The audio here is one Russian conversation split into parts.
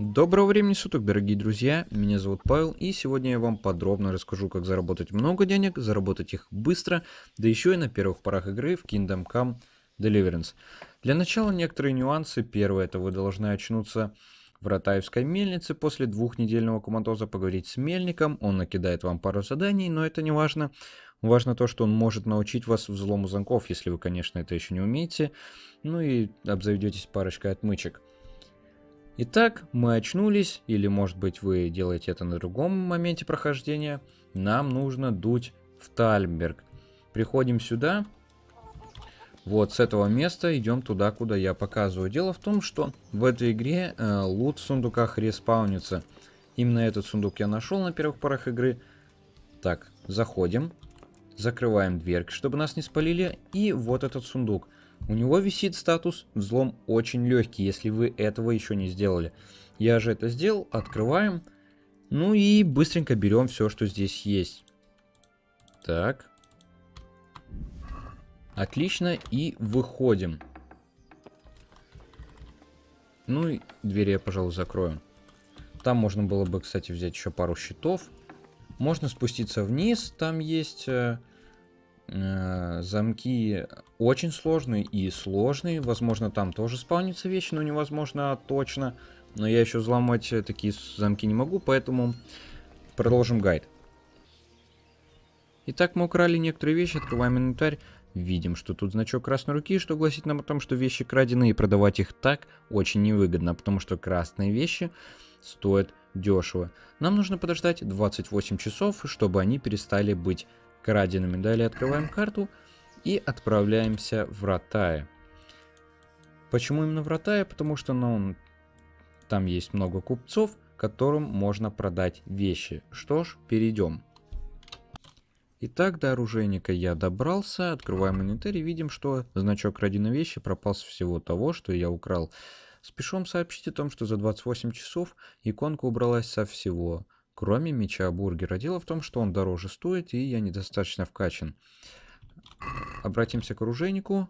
Доброго времени суток, дорогие друзья, меня зовут Павел, и сегодня я вам подробно расскажу, как заработать много денег, заработать их быстро, да еще и на первых порах игры в Kingdom Come Deliverance. Для начала некоторые нюансы. Первое, это вы должны очнуться в Ратаевской мельнице после двухнедельного коматоза, поговорить с мельником, он накидает вам пару заданий, но это не важно. Важно то, что он может научить вас взлому замков, если вы, конечно, это еще не умеете, ну и обзаведетесь парочкой отмычек. Итак, мы очнулись, или может быть вы делаете это на другом моменте прохождения. Нам нужно дуть в Тальмберг. Приходим сюда. Вот с этого места идем туда, куда я показываю. Дело в том, что в этой игре э, лут в сундуках респаунится. Именно этот сундук я нашел на первых порах игры. Так, заходим. Закрываем дверь, чтобы нас не спалили. И вот этот сундук. У него висит статус «Взлом очень легкий», если вы этого еще не сделали. Я же это сделал, открываем. Ну и быстренько берем все, что здесь есть. Так. Отлично, и выходим. Ну и двери я, пожалуй, закрою. Там можно было бы, кстати, взять еще пару щитов. Можно спуститься вниз, там есть Э, замки очень сложные и сложные. Возможно, там тоже спавнится вещи, но невозможно точно. Но я еще взломать такие замки не могу, поэтому продолжим гайд. Итак, мы украли некоторые вещи, открываем инвентарь. Видим, что тут значок красной руки, что гласит нам о том, что вещи крадены, и продавать их так очень невыгодно, потому что красные вещи стоят дешево. Нам нужно подождать 28 часов, чтобы они перестали быть краденными. Далее открываем карту и отправляемся в Ратая. Почему именно в Ратая? Потому что ну, там есть много купцов, которым можно продать вещи. Что ж, перейдем. Итак, до оружейника я добрался, открываем инвентарь и видим, что значок краденой вещи пропал с всего того, что я украл. Спешим сообщить о том, что за 28 часов иконка убралась со всего кроме меча бургера. Дело в том, что он дороже стоит, и я недостаточно вкачан. Обратимся к оружейнику.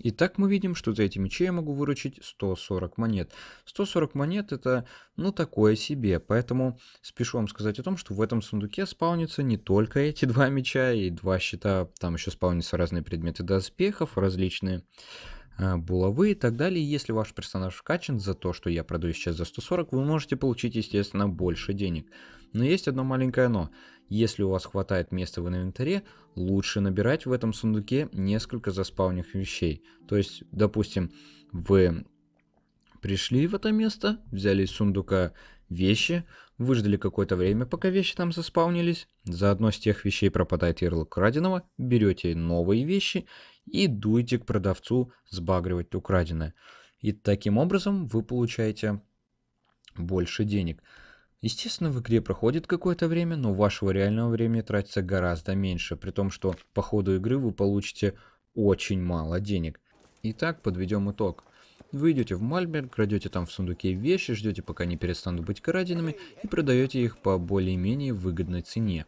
Итак, мы видим, что за эти мечи я могу выручить 140 монет. 140 монет это, ну, такое себе. Поэтому спешу вам сказать о том, что в этом сундуке спаунятся не только эти два меча и два щита. Там еще спаунятся разные предметы доспехов, различные булавы и так далее. Если ваш персонаж вкачан за то, что я продаю сейчас за 140, вы можете получить, естественно, больше денег. Но есть одно маленькое но. Если у вас хватает места в инвентаре, лучше набирать в этом сундуке несколько заспавненных вещей. То есть, допустим, вы пришли в это место, взяли из сундука вещи, выждали какое-то время, пока вещи там заспаунились. Заодно с тех вещей пропадает ярлык краденого, берете новые вещи и дуйте к продавцу сбагривать украденное. И таким образом вы получаете больше денег. Естественно, в игре проходит какое-то время, но вашего реального времени тратится гораздо меньше, при том, что по ходу игры вы получите очень мало денег. Итак, подведем итог. Вы идете в Мальберг, крадете там в сундуке вещи, ждете пока они перестанут быть краденными и продаете их по более-менее выгодной цене.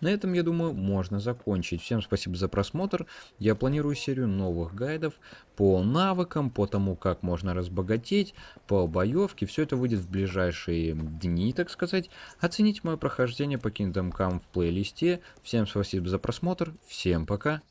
На этом, я думаю, можно закончить. Всем спасибо за просмотр. Я планирую серию новых гайдов по навыкам, по тому, как можно разбогатеть, по боевке. Все это выйдет в ближайшие дни, так сказать. Оцените мое прохождение по Kingdom Come в плейлисте. Всем спасибо за просмотр. Всем пока.